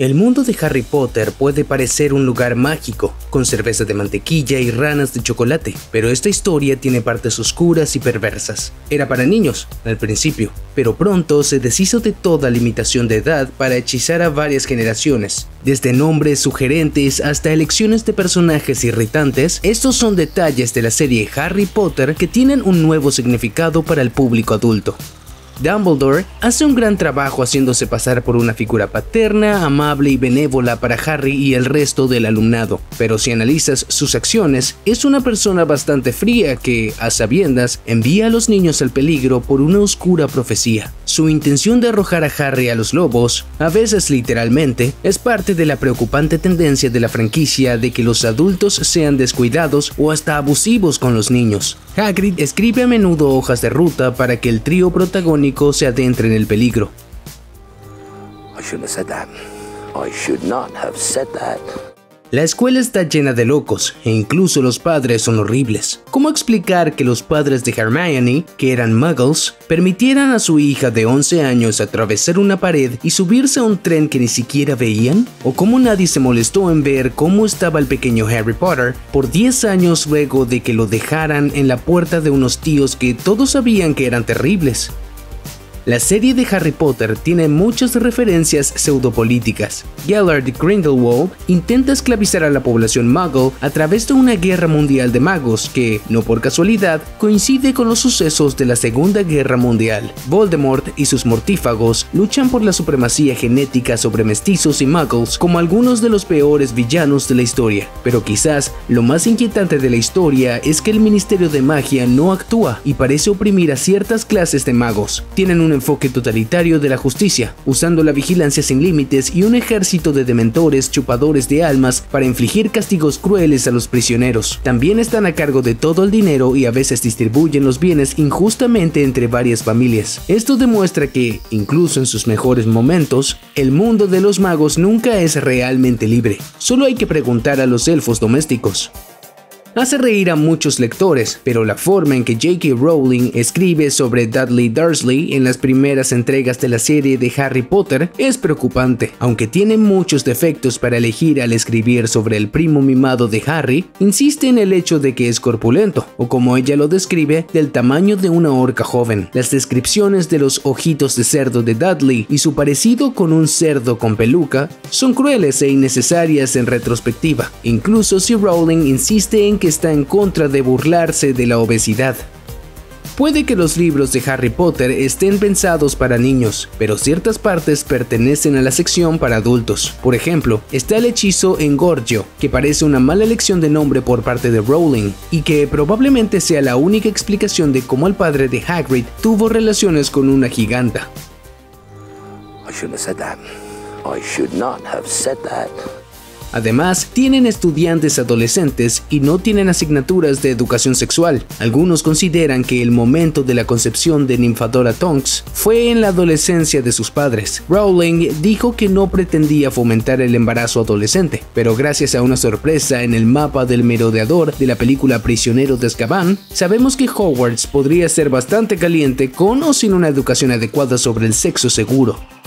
El mundo de Harry Potter puede parecer un lugar mágico, con cerveza de mantequilla y ranas de chocolate, pero esta historia tiene partes oscuras y perversas. Era para niños, al principio, pero pronto se deshizo de toda limitación de edad para hechizar a varias generaciones. Desde nombres sugerentes hasta elecciones de personajes irritantes, estos son detalles de la serie Harry Potter que tienen un nuevo significado para el público adulto. Dumbledore hace un gran trabajo haciéndose pasar por una figura paterna, amable y benévola para Harry y el resto del alumnado, pero si analizas sus acciones, es una persona bastante fría que, a sabiendas, envía a los niños al peligro por una oscura profecía. Su intención de arrojar a Harry a los lobos, a veces literalmente, es parte de la preocupante tendencia de la franquicia de que los adultos sean descuidados o hasta abusivos con los niños. Hagrid escribe a menudo hojas de ruta para que el trío protagónico se adentre en el peligro. La escuela está llena de locos, e incluso los padres son horribles. ¿Cómo explicar que los padres de Hermione, que eran muggles, permitieran a su hija de 11 años atravesar una pared y subirse a un tren que ni siquiera veían? ¿O cómo nadie se molestó en ver cómo estaba el pequeño Harry Potter por 10 años luego de que lo dejaran en la puerta de unos tíos que todos sabían que eran terribles? La serie de Harry Potter tiene muchas referencias pseudopolíticas. Gellert Grindelwald intenta esclavizar a la población muggle a través de una guerra mundial de magos que, no por casualidad, coincide con los sucesos de la Segunda Guerra Mundial. Voldemort y sus mortífagos luchan por la supremacía genética sobre mestizos y muggles como algunos de los peores villanos de la historia. Pero quizás lo más inquietante de la historia es que el Ministerio de Magia no actúa y parece oprimir a ciertas clases de magos. Tienen un enfoque totalitario de la justicia, usando la vigilancia sin límites y un ejército de dementores chupadores de almas para infligir castigos crueles a los prisioneros. También están a cargo de todo el dinero y a veces distribuyen los bienes injustamente entre varias familias. Esto demuestra que, incluso en sus mejores momentos, el mundo de los magos nunca es realmente libre. Solo hay que preguntar a los elfos domésticos. Hace reír a muchos lectores, pero la forma en que J.K. Rowling escribe sobre Dudley Dursley en las primeras entregas de la serie de Harry Potter es preocupante. Aunque tiene muchos defectos para elegir al escribir sobre el primo mimado de Harry, insiste en el hecho de que es corpulento, o como ella lo describe, del tamaño de una orca joven. Las descripciones de los ojitos de cerdo de Dudley y su parecido con un cerdo con peluca son crueles e innecesarias en retrospectiva, incluso si Rowling insiste en que está en contra de burlarse de la obesidad. Puede que los libros de Harry Potter estén pensados para niños, pero ciertas partes pertenecen a la sección para adultos. Por ejemplo, está el hechizo Engorgio, que parece una mala elección de nombre por parte de Rowling, y que probablemente sea la única explicación de cómo el padre de Hagrid tuvo relaciones con una giganta. Además, tienen estudiantes adolescentes y no tienen asignaturas de educación sexual. Algunos consideran que el momento de la concepción de Nymphadora Tonks fue en la adolescencia de sus padres. Rowling dijo que no pretendía fomentar el embarazo adolescente, pero gracias a una sorpresa en el mapa del merodeador de la película Prisionero de Azkaban, sabemos que Hogwarts podría ser bastante caliente con o sin una educación adecuada sobre el sexo seguro.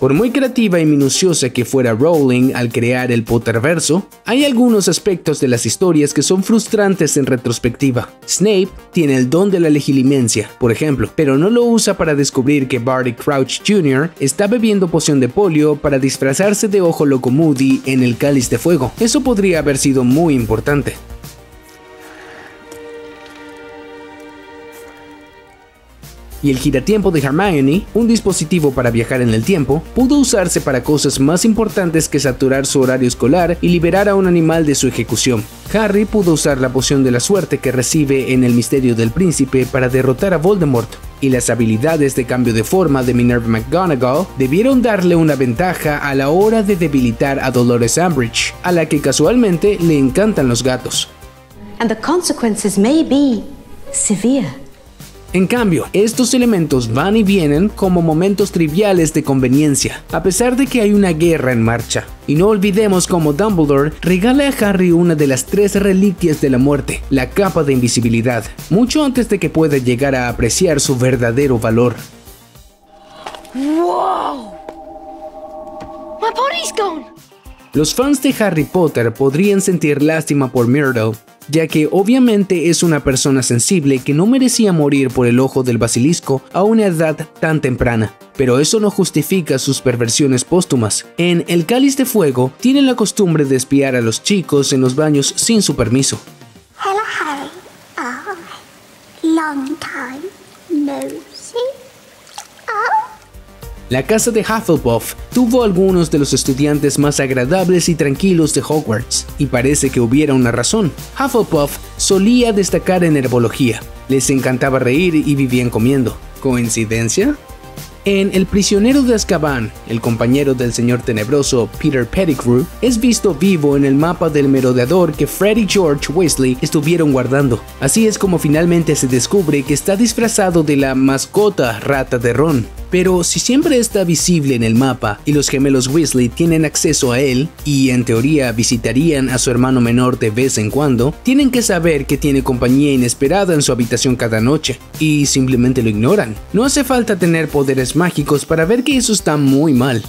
Por muy creativa y minuciosa que fuera Rowling al crear el Potterverso, hay algunos aspectos de las historias que son frustrantes en retrospectiva. Snape tiene el don de la legilimencia, por ejemplo, pero no lo usa para descubrir que Barty Crouch Jr. está bebiendo poción de polio para disfrazarse de Ojo Loco Moody en el Cáliz de Fuego. Eso podría haber sido muy importante. Y el giratiempo de Hermione, un dispositivo para viajar en el tiempo, pudo usarse para cosas más importantes que saturar su horario escolar y liberar a un animal de su ejecución. Harry pudo usar la poción de la suerte que recibe en el misterio del príncipe para derrotar a Voldemort, y las habilidades de cambio de forma de Minerva McGonagall debieron darle una ventaja a la hora de debilitar a Dolores Umbridge, a la que casualmente le encantan los gatos. And the consequences may be severe. En cambio, estos elementos van y vienen como momentos triviales de conveniencia, a pesar de que hay una guerra en marcha. Y no olvidemos cómo Dumbledore regala a Harry una de las tres reliquias de la muerte, la capa de invisibilidad, mucho antes de que pueda llegar a apreciar su verdadero valor. ¡Wow! Los fans de Harry Potter podrían sentir lástima por Myrtle, ya que obviamente es una persona sensible que no merecía morir por el ojo del basilisco a una edad tan temprana. Pero eso no justifica sus perversiones póstumas. En El Cáliz de Fuego tienen la costumbre de espiar a los chicos en los baños sin su permiso. Hello, Harry. Ah, long time no. Oh. La casa de Hufflepuff tuvo algunos de los estudiantes más agradables y tranquilos de Hogwarts, y parece que hubiera una razón. Hufflepuff solía destacar en herbología, les encantaba reír y vivían comiendo. ¿Coincidencia? En El prisionero de Azkaban, el compañero del señor tenebroso Peter Pettigrew es visto vivo en el mapa del merodeador que Fred y George Weasley estuvieron guardando. Así es como finalmente se descubre que está disfrazado de la mascota rata de Ron. Pero si siempre está visible en el mapa y los gemelos Weasley tienen acceso a él y en teoría visitarían a su hermano menor de vez en cuando, tienen que saber que tiene compañía inesperada en su habitación cada noche y simplemente lo ignoran. No hace falta tener poderes mágicos para ver que eso está muy mal.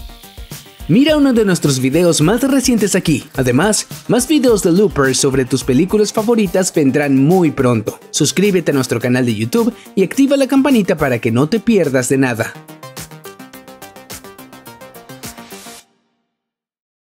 Mira uno de nuestros videos más recientes aquí. Además, más videos de Loopers sobre tus películas favoritas vendrán muy pronto. Suscríbete a nuestro canal de YouTube y activa la campanita para que no te pierdas de nada.